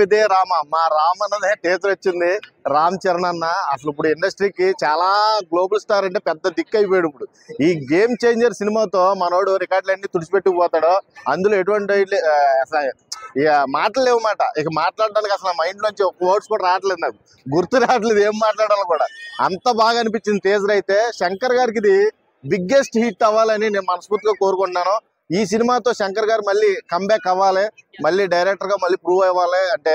విదే రామ. మా రామ్ అన్నదే టేచర్ వచ్చింది. రామ్ చరణ్ అన్న అసలు ఇప్పుడు ఇండస్ట్రీకి చాలా గ్లోబల్ స్టార్ అంటే పెద్ద దిక్కు అయిపోయాడు ఇప్పుడు. ఈ గేమ్ చేంజర్ సినిమాతో మనోడు రికార్డులు అన్ని తుడిచిపెట్టుకుపోతాడు అందులో ఎటువంటి అసలు ఇక మాటలు మాట. ఇక మాట్లాడడానికి అసలు మైండ్ నుంచి ఒక వర్డ్స్ కూడా రావట్లేదు నాకు. గుర్తు రావట్లేదు ఏం మాట్లాడాలి కూడా. అంత బాగా అనిపించింది టేజర్ అయితే. శంకర్ గారికి ఇది బిగ్గెస్ట్ హిట్ అవ్వాలని నేను మనస్ఫూర్తిగా కోరుకుంటున్నాను. ఈ సినిమాతో శంకర్ గారు మళ్ళీ కంబ్యాక్ అవ్వాలి మళ్ళీ డైరెక్టర్గా మళ్ళీ ప్రూవ్ అవ్వాలి అంటే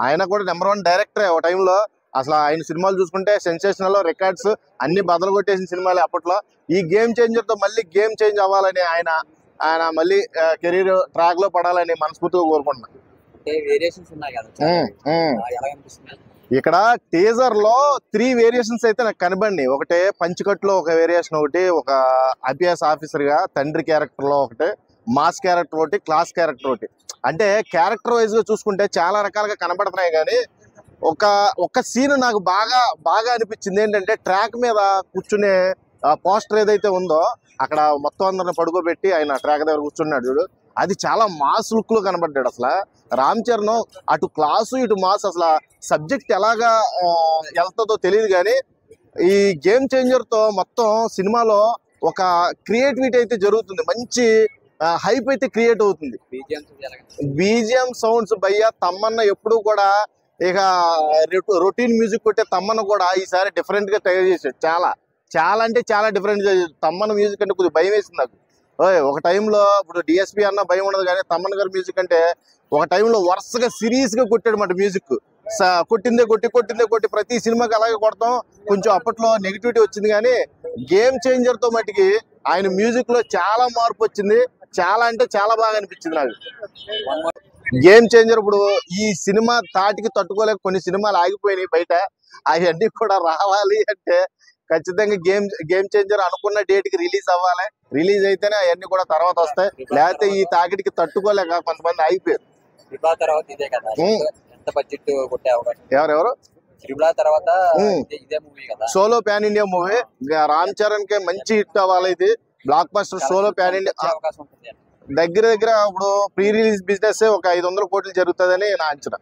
ఆయన కూడా నెంబర్ వన్ డైరెక్టరే ఒక టైంలో అసలు ఆయన సినిమాలు చూసుకుంటే సెన్సేషనల్ రికార్డ్స్ అన్ని బదలు కొట్టేసిన సినిమాలే అప్పట్లో. ఈ గేమ్ చేంజర్తో మళ్ళీ గేమ్ చేంజ్ అవ్వాలని ఆయన ఆయన మళ్ళీ కెరీర్ ట్రాక్లో పడాలని మనస్ఫూర్తిగా కోరుకుంటున్నాను అంటే వేరియేషన్స్ ఉన్నాయి కదా ఇక్కడ టీజర్లో త్రీ వేరియేషన్స్ అయితే నాకు కనబడి ఒకటే పంచకట్లో ఒక వేరియేషన్ ఒకటి ఒక ఐపీఎస్ ఆఫీసర్గా తండ్రి క్యారెక్టర్లో ఒకటి మాస్ క్యారెక్టర్ ఒకటి క్లాస్ క్యారెక్టర్ ఒకటి. అంటే క్యారెక్టర్ వైజ్గా చూసుకుంటే చాలా రకాలుగా కనబడుతున్నాయి కానీ ఒక ఒక సీన్ నాకు బాగా బాగా అనిపించింది. ఏంటంటే ట్రాక్ మీద కూర్చునే పోస్టర్ ఏదైతే ఉందో అక్కడ మొత్తం అందరిని పడుకోబెట్టి ఆయన ట్రాక్ దగ్గర కూర్చున్నాడు చూడు. అది చాలా మాస్ లుక్లో కనబడ్డాడు అసలు. రామ్ చరణ్ అటు క్లాసు ఇటు మాస్ అసలు సబ్జెక్ట్ ఎలాగా వెళ్తుందో తెలియదు కానీ ఈ గేమ్ చేంజర్తో మొత్తం సినిమాలో ఒక క్రియేటివిటీ అయితే జరుగుతుంది. మంచి హైప్ అయితే క్రియేట్ అవుతుంది. బీజిఎం సౌండ్స్ భయ్య తమ్మన్న ఎప్పుడు కూడా ఇక రొటీన్ మ్యూజిక్ కొట్టే తమ్మన్న కూడా ఈసారి డిఫరెంట్గా తయారు చేశాడు. చాలా చాలా అంటే చాలా డిఫరెంట్ తమ్మన్న మ్యూజిక్ అంటే కొద్దిగా భయం వేసింది నాకు. ఒక టైంలో ఇప్పుడు డిఎస్పి అన్న భయం ఉండదు కానీ తమ్మన్ గారి మ్యూజిక్ అంటే ఒక టైంలో వరుసగా సిరీస్గా కొట్టాడు మాట మ్యూజిక్ కొట్టిందే కొట్టి కొట్టిందే కొట్టి ప్రతి సినిమాకి అలాగే కొడతాం. కొంచెం అప్పట్లో నెగిటివిటీ వచ్చింది కానీ గేమ్ చేంజర్తో మట్టికి ఆయన మ్యూజిక్లో చాలా మార్పు వచ్చింది. చాలా అంటే చాలా బాగా అనిపించింది నాకు. గేమ్ చేంజర్ ఇప్పుడు ఈ సినిమా తాటికి తట్టుకోలేక కొన్ని సినిమాలు ఆగిపోయినాయి బయట. అవన్నీ కూడా రావాలి అంటే ఖచ్చితంగా గేమ్ గేమ్ చేంజర్ అనుకున్న డేట్కి రిలీజ్ అవ్వాలి. రిలీజ్ అయితేనే అవన్నీ కూడా తర్వాత వస్తాయి. లేకపోతే ఈ తాకిడికి తట్టుకోలేక కొంతమంది అయిపోయారు ఎవరెవరు తర్వాత solo pan India movie Ram చరణ్కి మంచి హిట్ అవ్వాలి ఇది. Blockbuster solo pan India దగ్గర దగ్గర ఇప్పుడు ప్రీ రిలీజ్ బిజినెస్ ఒక ఐదు వందల కోట్లు జరుగుతుందని నా అంచనా.